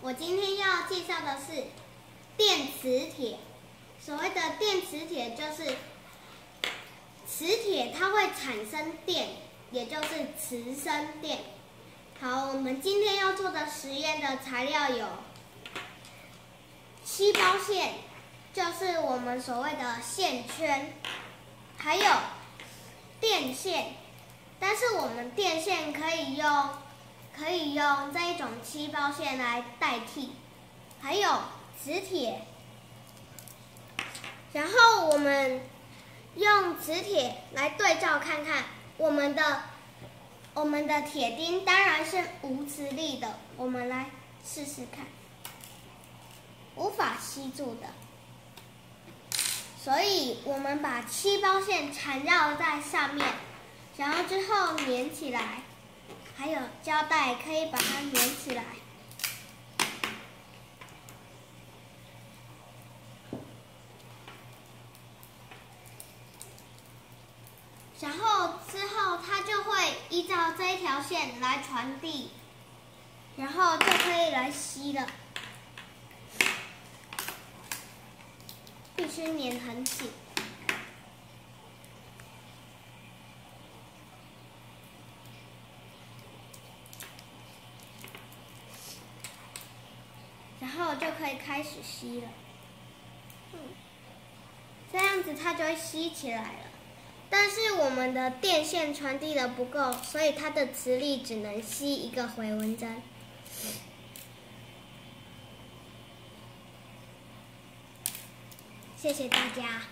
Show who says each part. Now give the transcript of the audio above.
Speaker 1: 我今天要介绍的是电磁铁。所谓的电磁铁就是磁铁，它会产生电，也就是磁生电。好，我们今天要做的实验的材料有七包线，就是我们所谓的线圈，还有电线，但是我们电线可以用。可以用这一种漆包线来代替，还有磁铁。然后我们用磁铁来对照看看，我们的我们的铁钉当然是无磁力的，我们来试试看，无法吸住的。所以我们把漆包线缠绕在上面，然后之后粘起来。还有胶带可以把它粘起来，然后之后它就会依照这一条线来传递，然后就可以来吸了，必须粘很紧。然后就可以开始吸了，嗯，这样子它就会吸起来了。但是我们的电线传递的不够，所以它的磁力只能吸一个回纹针。谢谢大家。